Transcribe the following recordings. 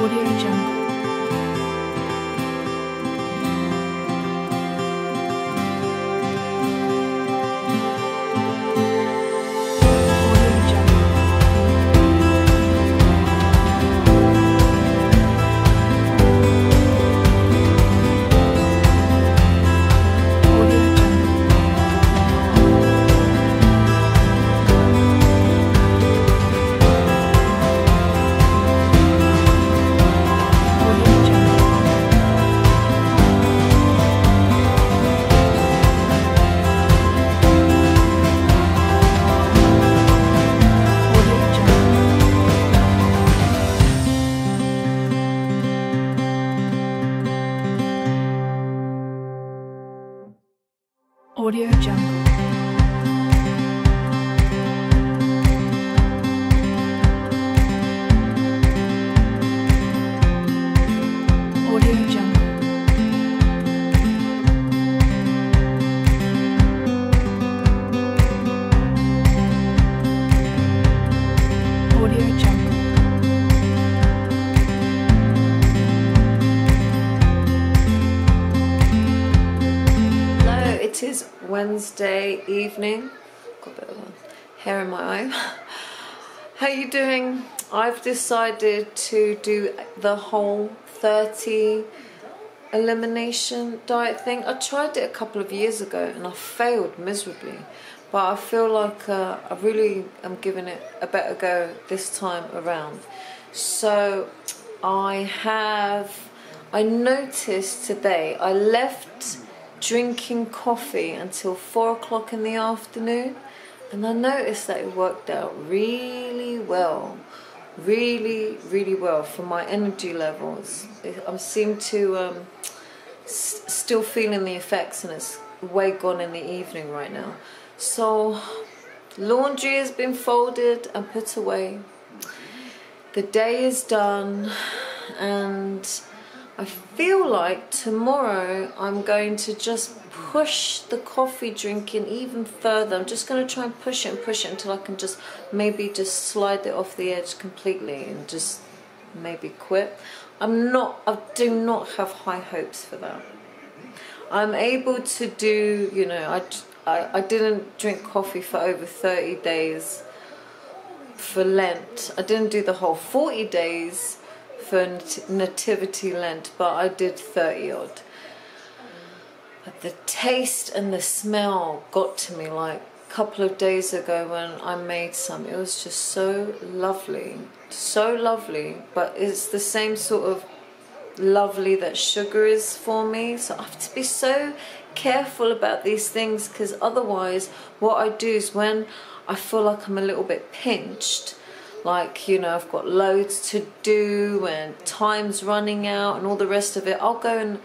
我的整睛 Audio Jungle. It is Wednesday evening. Got a bit of hair in my eye. How are you doing? I've decided to do the whole 30 elimination diet thing. I tried it a couple of years ago and I failed miserably. But I feel like uh, I really am giving it a better go this time around. So I have, I noticed today I left drinking coffee until four o'clock in the afternoon and I noticed that it worked out really well really really well for my energy levels. I seem to um, still feeling the effects and it's way gone in the evening right now. So laundry has been folded and put away. The day is done and I feel like tomorrow I'm going to just push the coffee drinking even further. I'm just going to try and push it and push it until I can just maybe just slide it off the edge completely and just maybe quit. I'm not, I do not have high hopes for that. I'm able to do, you know, I, I, I didn't drink coffee for over 30 days for Lent. I didn't do the whole 40 days for Nativity Lent, but I did 30 odd. But the taste and the smell got to me like a couple of days ago when I made some. It was just so lovely. So lovely, but it's the same sort of lovely that sugar is for me. So I have to be so careful about these things because otherwise, what I do is when I feel like I'm a little bit pinched, like you know, I've got loads to do and time's running out and all the rest of it, I'll go and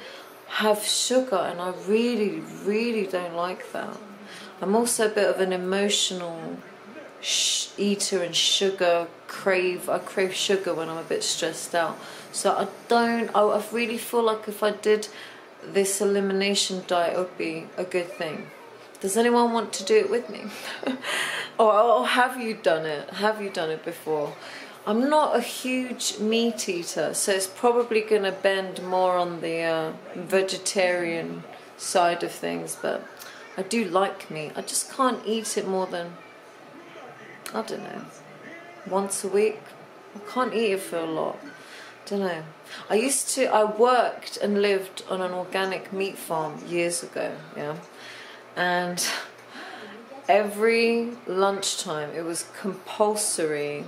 have sugar, and I really, really don't like that. I'm also a bit of an emotional eater and sugar crave I crave sugar when I'm a bit stressed out so I don't I, I really feel like if I did this elimination diet it would be a good thing does anyone want to do it with me or, or have you done it have you done it before I'm not a huge meat eater so it's probably going to bend more on the uh, vegetarian side of things but I do like meat I just can't eat it more than I don't know, once a week. I can't eat it for a lot. Don't know. I used to. I worked and lived on an organic meat farm years ago. Yeah, and every lunchtime it was compulsory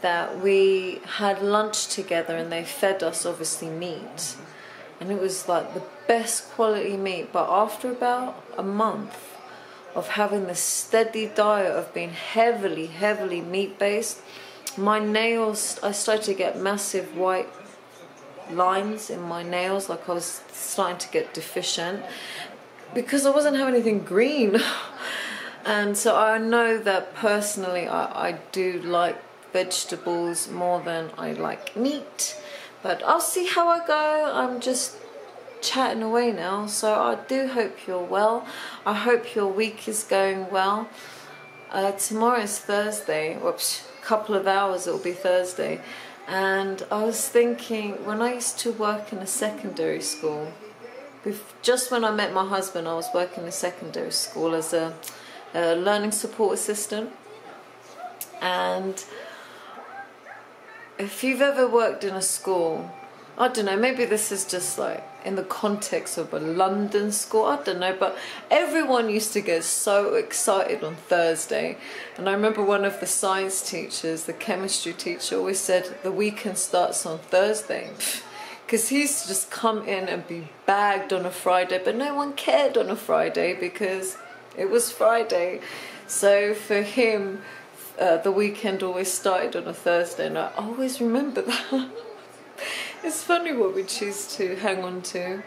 that we had lunch together and they fed us obviously meat. And it was like the best quality meat. But after about a month of having this steady diet of being heavily, heavily meat based, my nails, I started to get massive white lines in my nails, like I was starting to get deficient because I wasn't having anything green. and so I know that personally I, I do like vegetables more than I like meat. But I'll see how I go. I'm just chatting away now. So I do hope you're well. I hope your week is going well. Uh, tomorrow is Thursday. Whoops, couple of hours it'll be Thursday. And I was thinking, when I used to work in a secondary school, just when I met my husband, I was working in secondary school as a, a learning support assistant. And if you've ever worked in a school, I don't know, maybe this is just like in the context of a London school, I don't know, but everyone used to get so excited on Thursday. And I remember one of the science teachers, the chemistry teacher, always said the weekend starts on Thursday. Because he used to just come in and be bagged on a Friday, but no one cared on a Friday because it was Friday. So for him, uh, the weekend always started on a Thursday, and I always remember that. it's funny what we choose to hang on to.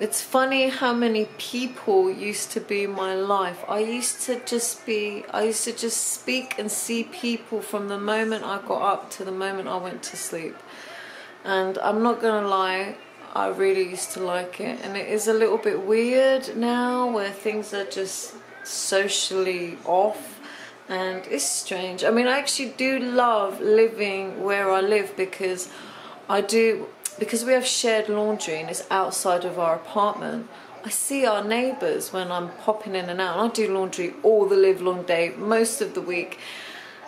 It's funny how many people used to be in my life. I used to just be, I used to just speak and see people from the moment I got up to the moment I went to sleep. And I'm not gonna lie, I really used to like it. And it is a little bit weird now where things are just socially off and it's strange. I mean, I actually do love living where I live because I do because we have shared laundry and it's outside of our apartment. I see our neighbours when I'm popping in and out. And I do laundry all the live long day, most of the week.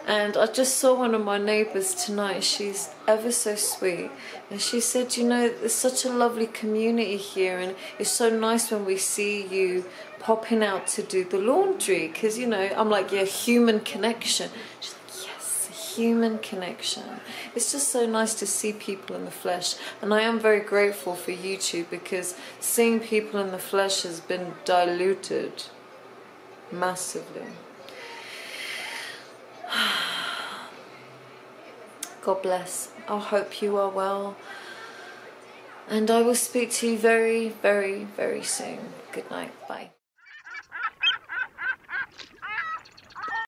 And I just saw one of my neighbours tonight. She's ever so sweet. And she said, You know, there's such a lovely community here, and it's so nice when we see you popping out to do the laundry. Because, you know, I'm like, Yeah, human connection. She's like, Yes, human connection. It's just so nice to see people in the flesh. And I am very grateful for YouTube because seeing people in the flesh has been diluted massively. God bless. I hope you are well. And I will speak to you very, very, very soon. Good night. Bye.